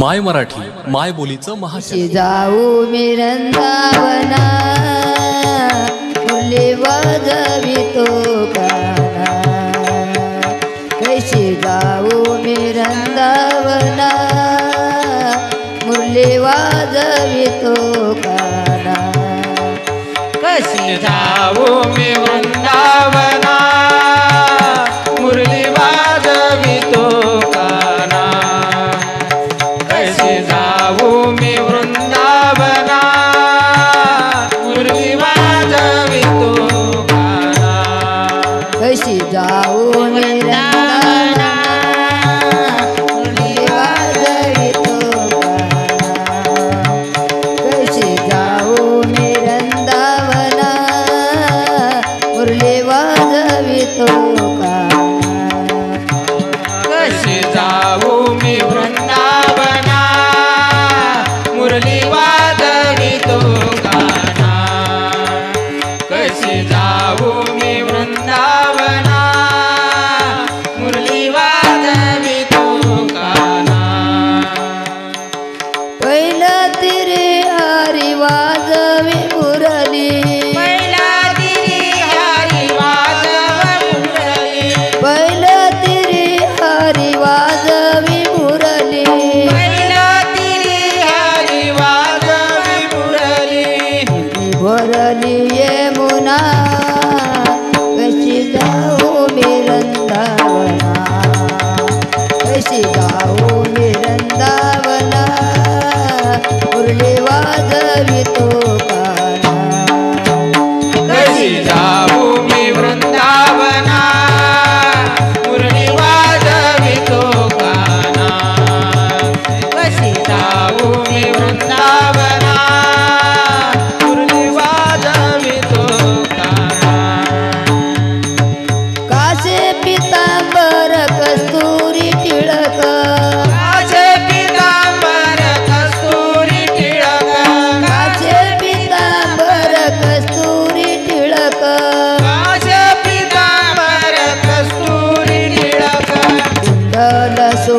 माय मराठी माय बोलीचं महाशी जाऊ मिरंदावना फुले वाजवितो काना कशी जाऊ मिरंदावना मुरले वाजवितो काना कशी जाऊ मिरंदावना ऊमे वरली यमुना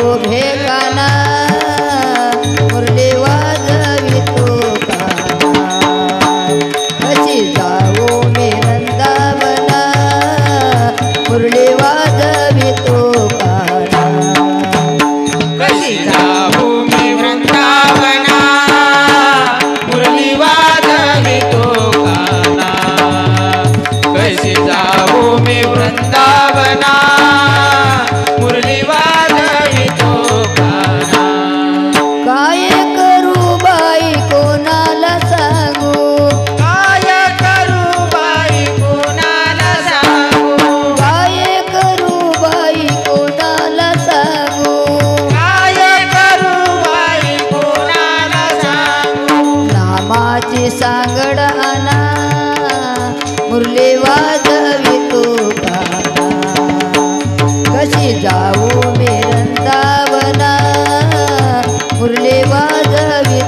শোভে कामाची सांगड आणा मुरली वाजवी तो कशी जाऊ मी रंदावना मुरली वाजवी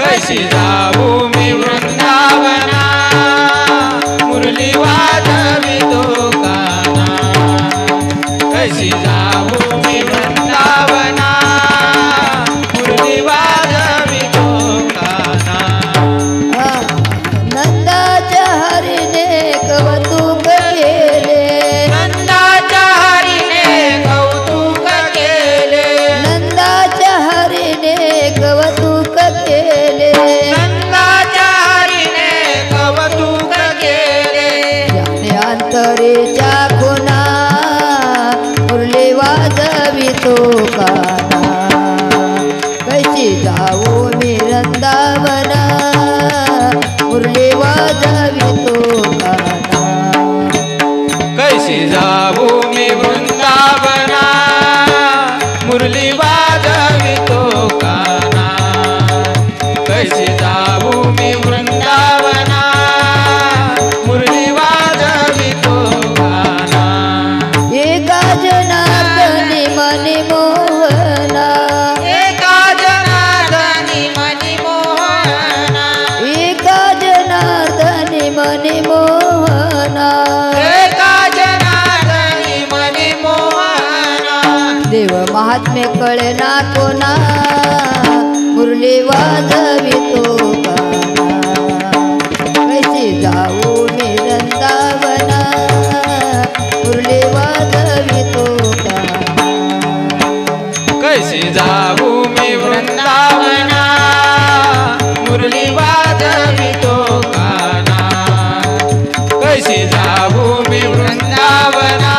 कशी जाऊ मी वृंदावना मुरली कशी नवरेच्या खुना उरले वाजवितो का महात्मे कळे ना कोणा मुरली वाजवितो कैसे जाऊ मी वृंदावना मुरली वाजवितो जाऊ मी वृंदावना मुरली वाजवितो काना कशी जाऊ मी वृंदावना